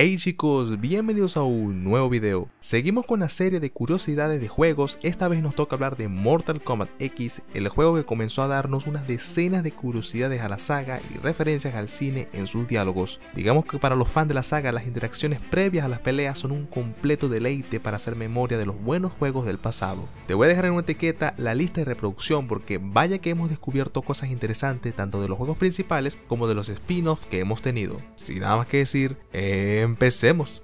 Hey chicos, bienvenidos a un nuevo video. Seguimos con la serie de curiosidades de juegos, esta vez nos toca hablar de Mortal Kombat X, el juego que comenzó a darnos unas decenas de curiosidades a la saga y referencias al cine en sus diálogos. Digamos que para los fans de la saga las interacciones previas a las peleas son un completo deleite para hacer memoria de los buenos juegos del pasado. Te voy a dejar en una etiqueta la lista de reproducción porque vaya que hemos descubierto cosas interesantes tanto de los juegos principales como de los spin-offs que hemos tenido. Sin nada más que decir, eh Empecemos.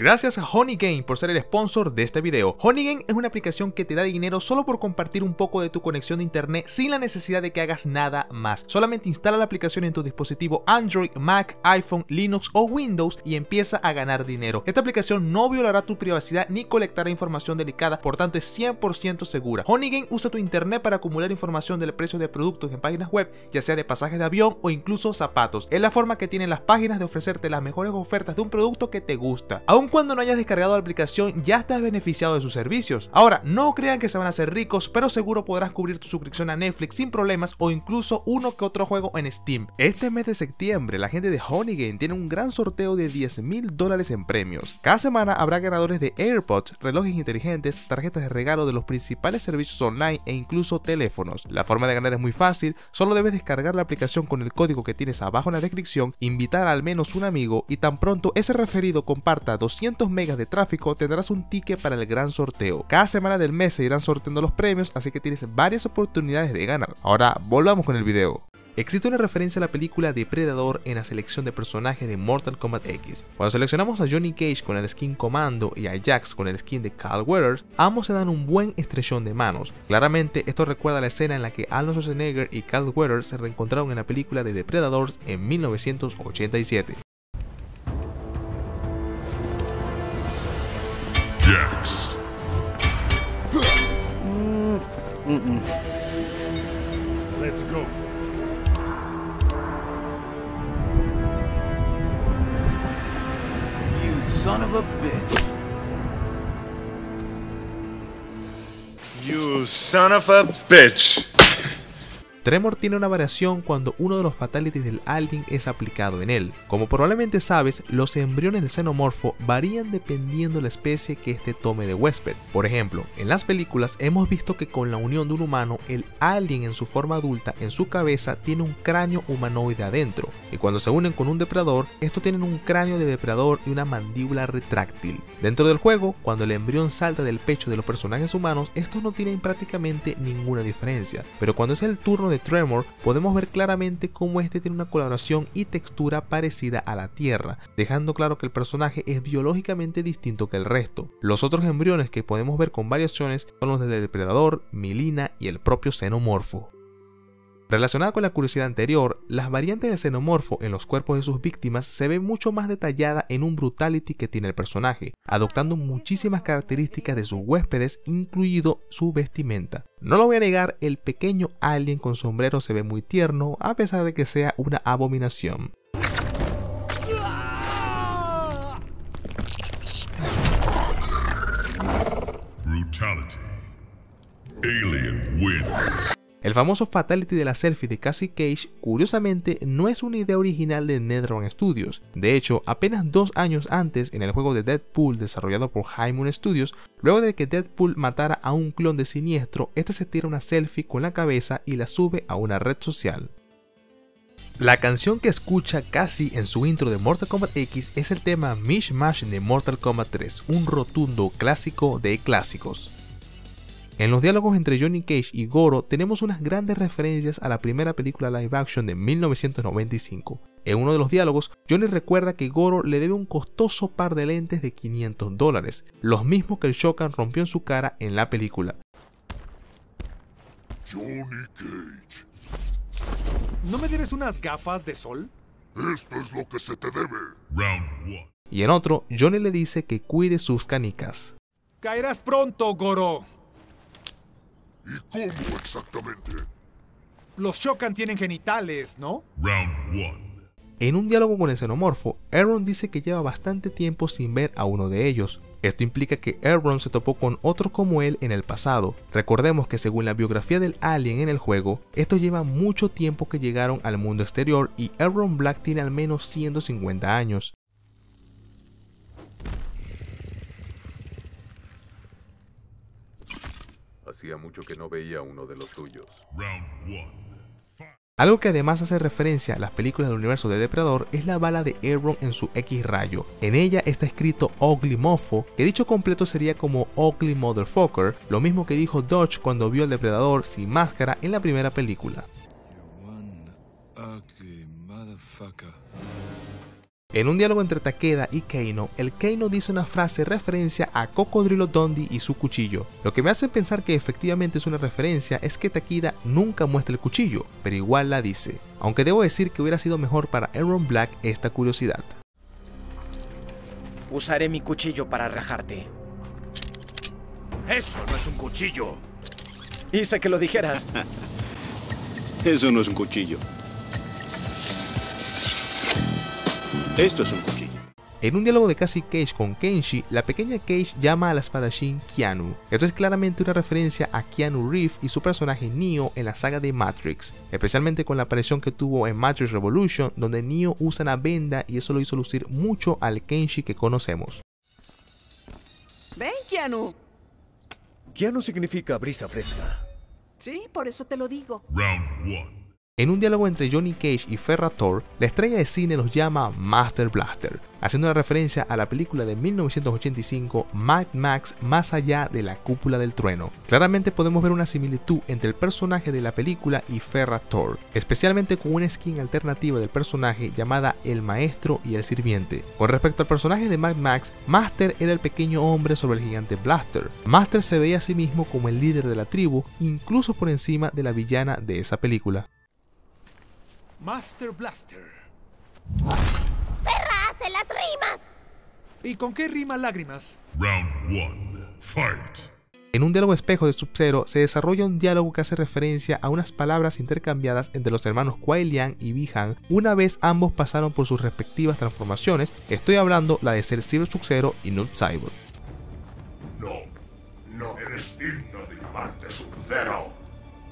Gracias a Honeygame por ser el sponsor de este video. Honeygame es una aplicación que te da dinero solo por compartir un poco de tu conexión de internet sin la necesidad de que hagas nada más. Solamente instala la aplicación en tu dispositivo Android, Mac, iPhone, Linux o Windows y empieza a ganar dinero. Esta aplicación no violará tu privacidad ni colectará información delicada, por tanto es 100% segura. Honeygame usa tu internet para acumular información del precio de productos en páginas web, ya sea de pasajes de avión o incluso zapatos. Es la forma que tienen las páginas de ofrecerte las mejores ofertas de un producto que te gusta. Aun cuando no hayas descargado la aplicación ya estás beneficiado de sus servicios. Ahora, no crean que se van a hacer ricos, pero seguro podrás cubrir tu suscripción a Netflix sin problemas o incluso uno que otro juego en Steam. Este mes de septiembre, la gente de Honeygame tiene un gran sorteo de 10 mil dólares en premios. Cada semana habrá ganadores de AirPods, relojes inteligentes, tarjetas de regalo de los principales servicios online e incluso teléfonos. La forma de ganar es muy fácil, solo debes descargar la aplicación con el código que tienes abajo en la descripción, invitar al menos un amigo y tan pronto ese referido comparta 200 megas de tráfico tendrás un ticket para el gran sorteo. Cada semana del mes se irán sorteando los premios, así que tienes varias oportunidades de ganar. Ahora volvamos con el video. Existe una referencia a la película Depredador en la selección de personajes de Mortal Kombat X. Cuando seleccionamos a Johnny Cage con el skin Commando y a Jax con el skin de Carl Weathers, ambos se dan un buen estrellón de manos. Claramente esto recuerda la escena en la que Arnold Schwarzenegger y Carl Weathers se reencontraron en la película de Depredadors en 1987. Mm, Let's go. You son of a bitch. You son of a bitch. Tremor tiene una variación cuando uno de los fatalities del alien es aplicado en él. Como probablemente sabes, los embriones del xenomorfo varían dependiendo de la especie que este tome de huésped. Por ejemplo, en las películas hemos visto que con la unión de un humano, el alien en su forma adulta en su cabeza tiene un cráneo humanoide adentro, y cuando se unen con un depredador, estos tienen un cráneo de depredador y una mandíbula retráctil. Dentro del juego, cuando el embrión salta del pecho de los personajes humanos, estos no tienen prácticamente ninguna diferencia, pero cuando es el turno de Tremor, podemos ver claramente cómo este tiene una coloración y textura parecida a la Tierra, dejando claro que el personaje es biológicamente distinto que el resto. Los otros embriones que podemos ver con variaciones son los del Depredador, Milina y el propio Xenomorfo. Relacionada con la curiosidad anterior, las variantes del xenomorfo en los cuerpos de sus víctimas se ven mucho más detallada en un brutality que tiene el personaje, adoptando muchísimas características de sus huéspedes, incluido su vestimenta. No lo voy a negar, el pequeño alien con sombrero se ve muy tierno, a pesar de que sea una abominación. Brutality. Alien wins. El famoso Fatality de la selfie de Cassie Cage, curiosamente, no es una idea original de NetherRealm Studios. De hecho, apenas dos años antes, en el juego de Deadpool desarrollado por High Studios, luego de que Deadpool matara a un clon de Siniestro, este se tira una selfie con la cabeza y la sube a una red social. La canción que escucha Cassie en su intro de Mortal Kombat X es el tema Mishmash de Mortal Kombat 3, un rotundo clásico de clásicos. En los diálogos entre Johnny Cage y Goro tenemos unas grandes referencias a la primera película live action de 1995. En uno de los diálogos, Johnny recuerda que Goro le debe un costoso par de lentes de 500 dólares, los mismos que el Shokan rompió en su cara en la película. Johnny Cage. ¿No me debes unas gafas de sol? Esto es lo que se te debe. Round Y en otro, Johnny le dice que cuide sus canicas. Caerás pronto, Goro. ¿Y cómo exactamente? Los Shokan tienen genitales, ¿no? Round En un diálogo con el xenomorfo, Aaron dice que lleva bastante tiempo sin ver a uno de ellos. Esto implica que Aaron se topó con otros como él en el pasado. Recordemos que según la biografía del alien en el juego, esto lleva mucho tiempo que llegaron al mundo exterior y Aaron Black tiene al menos 150 años. Hacía mucho que no veía uno de los suyos. Algo que además hace referencia a las películas del universo de Depredador es la bala de Aaron en su X rayo. En ella está escrito Ugly Mofo, que dicho completo sería como Ugly Motherfucker, lo mismo que dijo Dodge cuando vio al Depredador sin máscara en la primera película. En un diálogo entre Takeda y Keino, el Keino dice una frase referencia a Cocodrilo Dundee y su cuchillo. Lo que me hace pensar que efectivamente es una referencia es que Takeda nunca muestra el cuchillo, pero igual la dice. Aunque debo decir que hubiera sido mejor para Aaron Black esta curiosidad. Usaré mi cuchillo para rajarte. Eso no es un cuchillo. Hice que lo dijeras. Eso no es un cuchillo. Esto es un cuchillo. En un diálogo de Cassie Cage con Kenshi, la pequeña Cage llama al espadachín Keanu. Esto es claramente una referencia a Keanu Reeves y su personaje Neo en la saga de Matrix, especialmente con la aparición que tuvo en Matrix Revolution, donde Neo usa una venda y eso lo hizo lucir mucho al Kenshi que conocemos. Ven, Keanu. Keanu significa brisa fresca. Sí, por eso te lo digo. Round 1. En un diálogo entre Johnny Cage y Ferrator, la estrella de cine los llama Master Blaster, haciendo una referencia a la película de 1985 Mad Max Más allá de la cúpula del trueno. Claramente podemos ver una similitud entre el personaje de la película y Ferrator, especialmente con una skin alternativa del personaje llamada El Maestro y el Sirviente. Con respecto al personaje de Mad Max, Master era el pequeño hombre sobre el gigante Blaster. Master se veía a sí mismo como el líder de la tribu, incluso por encima de la villana de esa película. Master Blaster. ¡Ferra hace las rimas! ¿Y con qué rima lágrimas? Round 1. Fight. En un diálogo espejo de Sub-Zero se desarrolla un diálogo que hace referencia a unas palabras intercambiadas entre los hermanos Kuai Liang y Bi-Han una vez ambos pasaron por sus respectivas transformaciones. Estoy hablando la de ser Cyber Sub-Zero y Noob Cyber. No, no eres digno de llamarte Sub-Zero.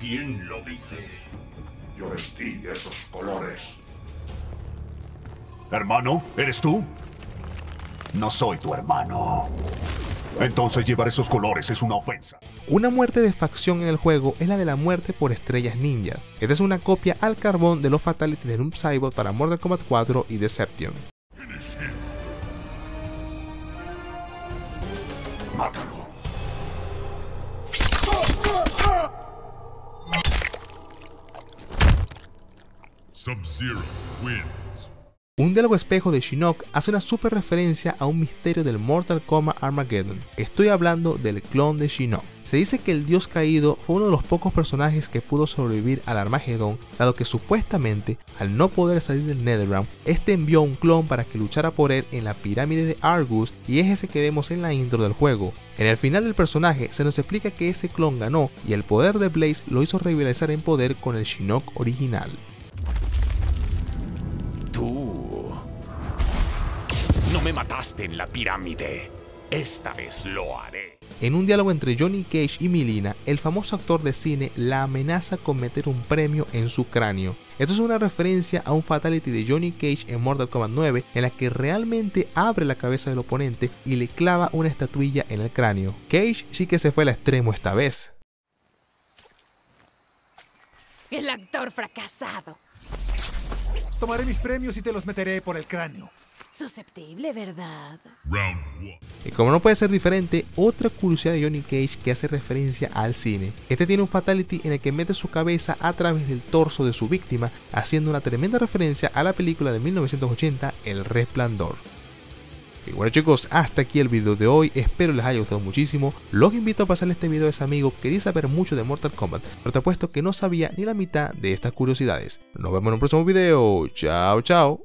¿Quién lo dice? Yo vestí esos colores. ¿Hermano? ¿Eres tú? No soy tu hermano. Entonces llevar esos colores es una ofensa. Una muerte de facción en el juego es la de la muerte por estrellas ninja. Esta es una copia al carbón de los fatalities de Noob Saibot para Mortal Kombat 4 y Deception. Mátalo. Wins. Un diálogo espejo de Shinnok hace una super referencia a un misterio del Mortal Kombat Armageddon. Estoy hablando del clon de Shinnok. Se dice que el dios caído fue uno de los pocos personajes que pudo sobrevivir al Armagedón, dado que supuestamente, al no poder salir del Netherrealm, este envió un clon para que luchara por él en la pirámide de Argus y es ese que vemos en la intro del juego. En el final del personaje se nos explica que ese clon ganó y el poder de Blaze lo hizo rivalizar en poder con el Shinnok original. Mataste en la pirámide. Esta vez lo haré. En un diálogo entre Johnny Cage y Milina, el famoso actor de cine la amenaza con meter un premio en su cráneo. Esto es una referencia a un fatality de Johnny Cage en Mortal Kombat 9 en la que realmente abre la cabeza del oponente y le clava una estatuilla en el cráneo. Cage sí que se fue al extremo esta vez. El actor fracasado. Tomaré mis premios y te los meteré por el cráneo. Susceptible, ¿verdad? Round 1. Y como no puede ser diferente, otra curiosidad de Johnny Cage que hace referencia al cine. Este tiene un fatality en el que mete su cabeza a través del torso de su víctima, haciendo una tremenda referencia a la película de 1980 El Resplandor. Y bueno chicos, hasta aquí el video de hoy, espero les haya gustado muchísimo, los invito a pasarle este video a ese amigo que dice saber mucho de Mortal Kombat, pero te apuesto que no sabía ni la mitad de estas curiosidades. Nos vemos en un próximo video, chao chao.